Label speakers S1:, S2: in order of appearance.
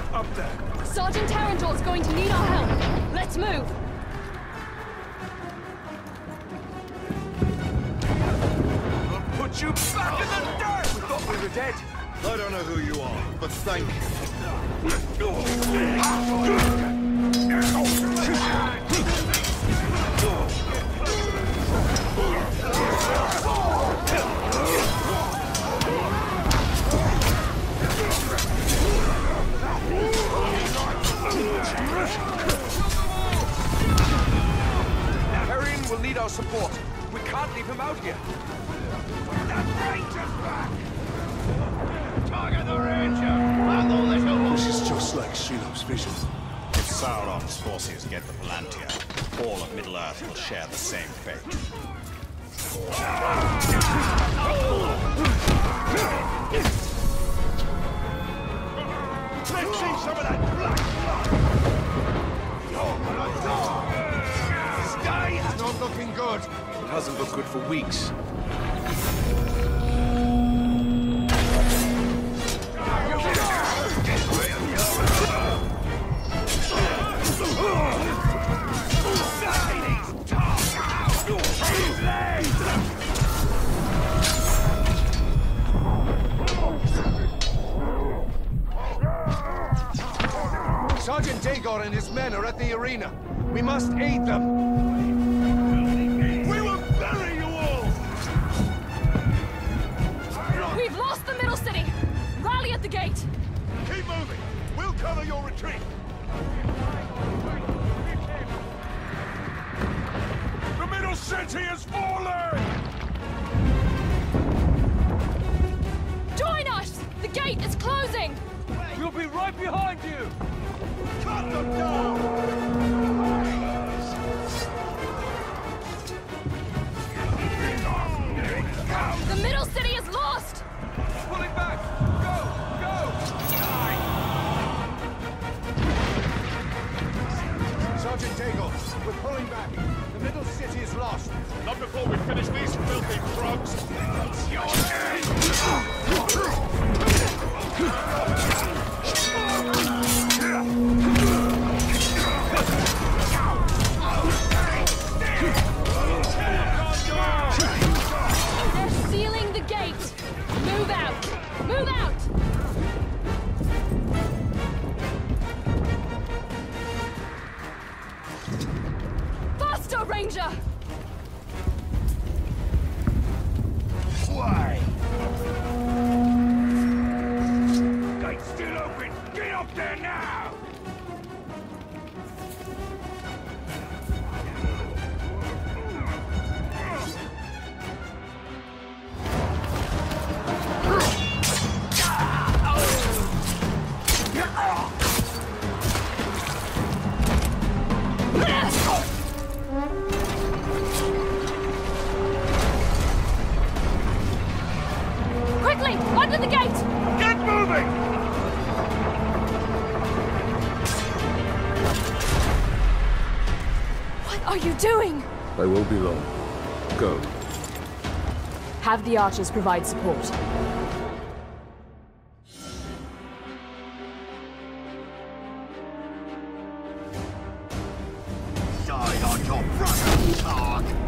S1: Start up there.
S2: Sergeant Tarandor's going to need our help. Let's move.
S1: We'll put you back in the dirt! We thought we were dead.
S3: I don't know who you are, but thank you.
S1: Support. We can't leave him out here.
S4: Target the ranger! And the little
S3: This is just like Shelob's vision.
S5: If Sauron's forces get the Palantir, all of Middle-earth will share the same fate.
S3: Good.
S1: It hasn't looked good for weeks.
S3: Sergeant Dagor and his men are at the arena. We must aid them.
S4: Retreat! The middle city has fallen!
S3: We're pulling back. The middle city is lost.
S4: Not before we finish these filthy frogs! It's your end!
S2: Quickly, under the gate!
S4: Get moving!
S2: What are you doing?
S6: I will be long. Go.
S2: Have the archers provide support. your brother, Targ!